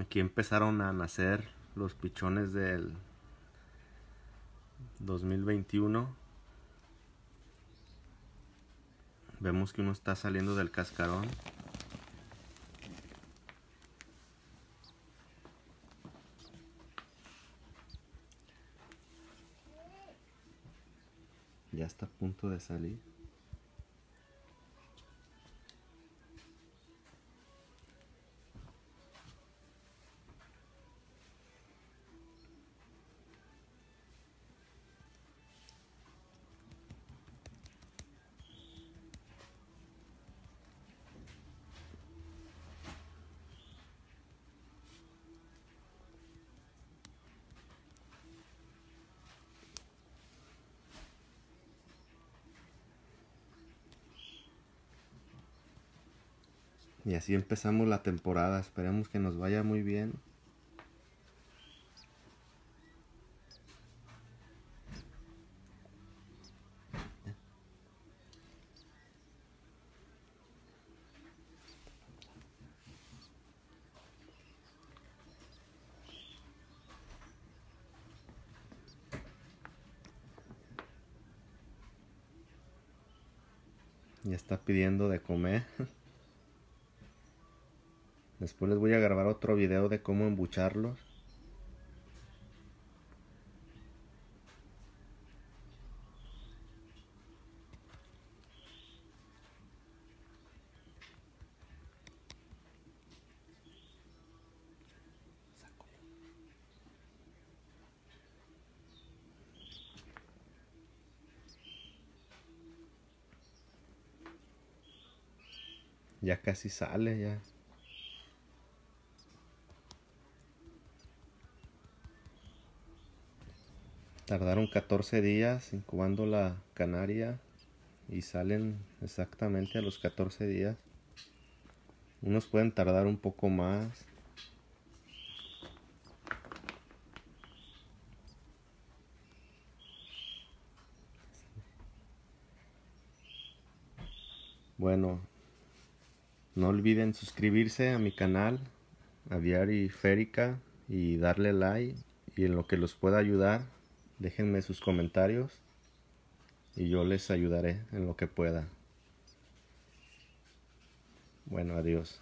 Aquí empezaron a nacer los pichones del 2021. Vemos que uno está saliendo del cascarón. Ya está a punto de salir. Y así empezamos la temporada. Esperemos que nos vaya muy bien. Ya está pidiendo de comer. Después les voy a grabar otro video de cómo embucharlos. Ya casi sale, ya. Tardaron 14 días incubando la canaria y salen exactamente a los 14 días. Unos pueden tardar un poco más. Bueno, no olviden suscribirse a mi canal, Aviari Férica, y darle like y en lo que los pueda ayudar Déjenme sus comentarios y yo les ayudaré en lo que pueda. Bueno, adiós.